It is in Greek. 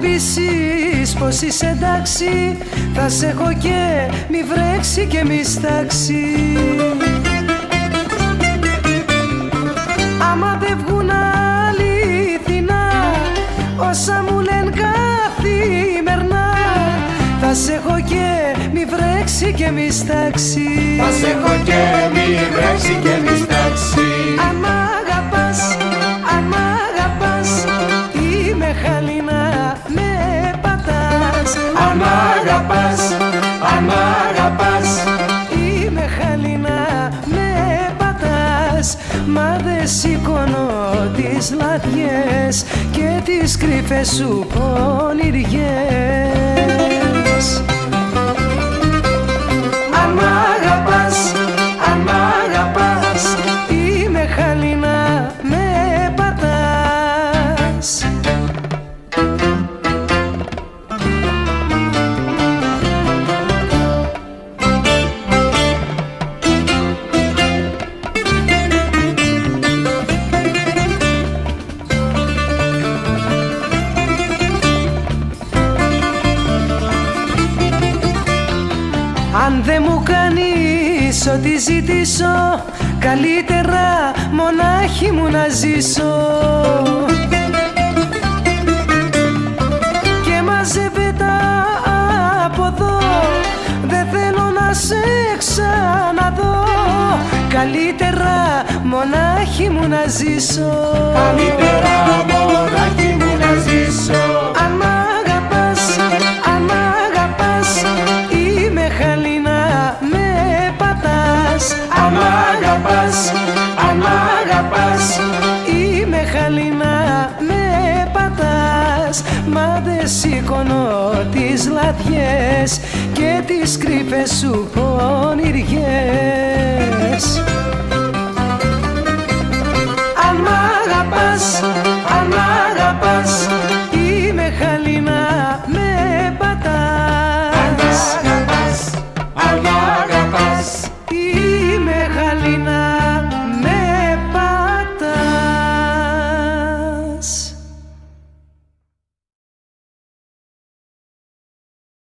πείσεις πως είσαι εντάξει Θα σε έχω και μη βρέξει και μη στάξει. Άμα δεν βγουν αληθινά Όσα μου λένε καθημερινά Θα σε έχω και μη βρέξει και μη στάξει. Θα σε έχω και μη βρέξει και μη στάξει. Αν αγαπάς, αν αγαπάς. Είμαι χαλινά με πατάς. Μα δεν σηκώνω τις λαδιές Και τις κρυφές σου πονηριές μου κάνεις ό,τι ζητήσω. Καλύτερα μονάχη μου να ζήσω. Και μαζεύε τα από εδώ. Δεν θέλω να σε ξαναδώ. Καλύτερα μονάχη μου να ζήσω. Καλύτερα μονάχη Μα δεν σηκώνω τις λαδιές Και τις κρύφες σου πονηριές